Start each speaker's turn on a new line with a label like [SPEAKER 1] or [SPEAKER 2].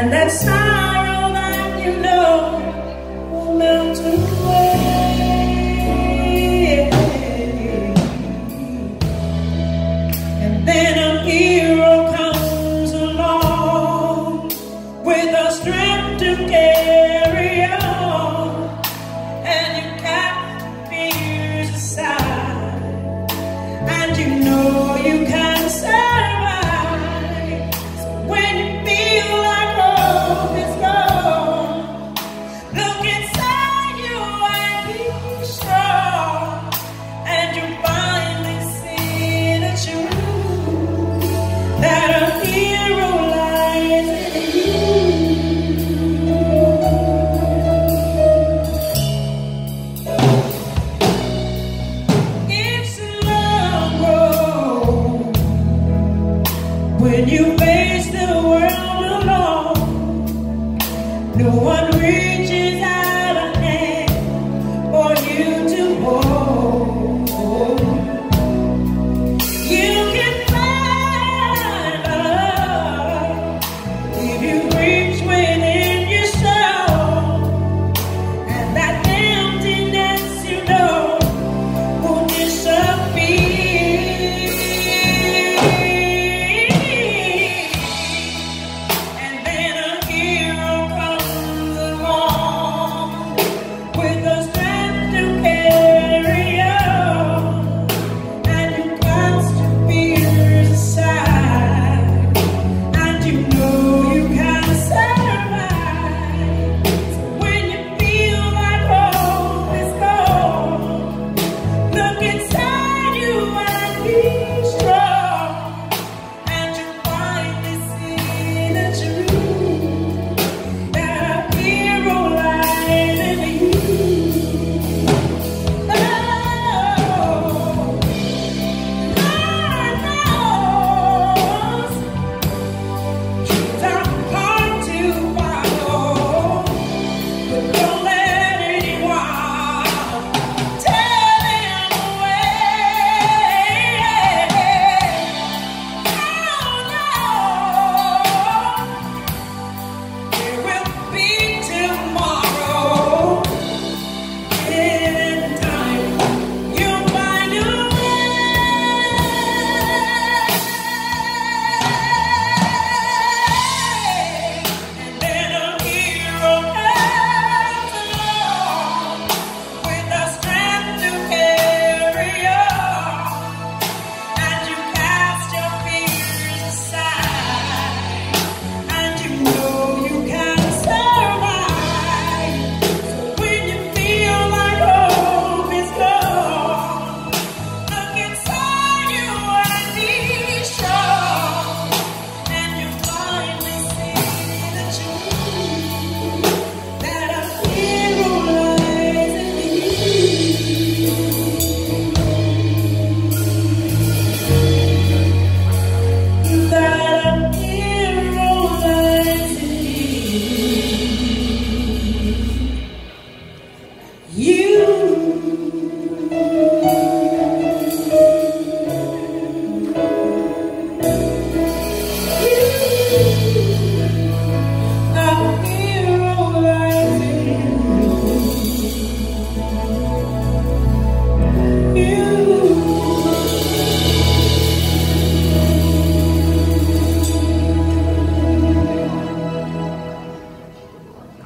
[SPEAKER 1] And that sorrow that you know will melt away. Thank you.